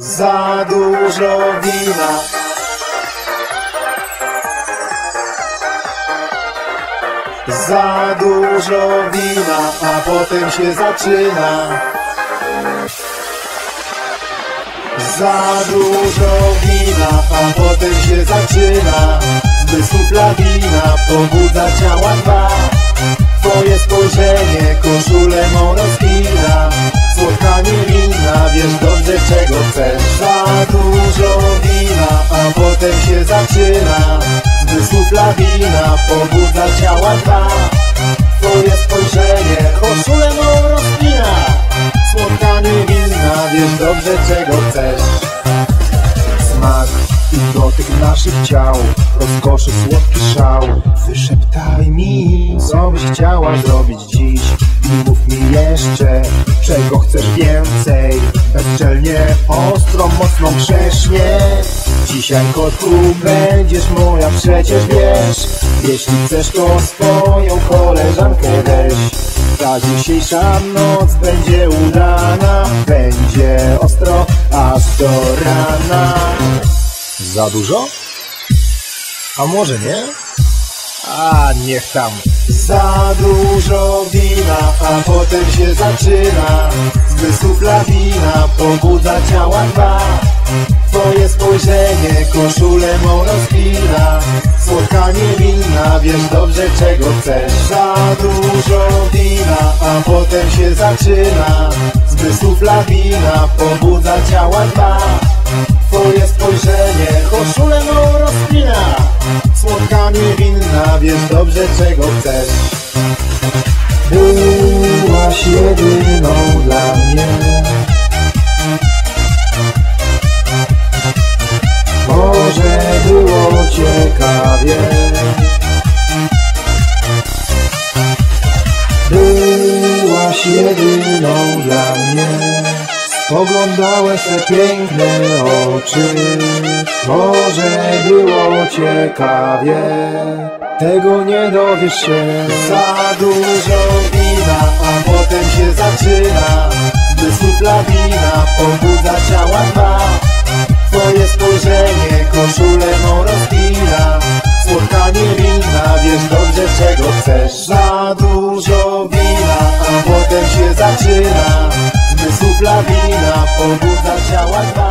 Za dużo wina. Za dużo wina, a potem się zaczyna. Za dużo wina, a potem się zaczyna. Zmysłów lawina, pobudza ciała dwa Twoje spojrzenie koszulę mą potem się zaczyna Zmysłów lawina, pobudza ciała dwa. Twoje spojrzenie koszulę mą rozpina. Słodka niewinna, wiesz dobrze czego chcesz. Smak i dotyk naszych ciał Rozkoszy słodki szał. Wyszeptaj mi, co byś chciała zrobić dziś. I mów mi jeszcze, czego chcesz więcej. Bezczelnie, ostro, mocno grześnie Dzisiaj kotku będziesz moja przecież wiesz. Jeśli chcesz to swoją koleżankę weź. Ta dzisiejsza noc będzie udana Będzie ostro aż do rana. Za dużo? A może nie? A niech tam. Za dużo wina, a potem się zaczyna. Zmysłów lawina, pobudza ciała dwa Twoje spojrzenie koszulę mą rozpina. Słodka niewinna, wiesz dobrze czego chcesz. Za dużo wina, a potem się zaczyna. Zmysłów lawina, pobudza ciała dwa. Twoje spojrzenie koszulę mą rozpina. Słodka niewinna, wiesz dobrze czego chcesz. Byłaś ciekawie. Byłaś jedyną dla mnie. Spoglądałeś te piękne oczy. Może było ciekawie. Tego nie dowiesz się. Za dużo wina, a potem się zaczyna. Zmysłów lawina, pobudza ciała dwa. Twoje spojrzenie koszulę mą rozpina zaczyna Zmysłów lawina, pobudza ciała dwa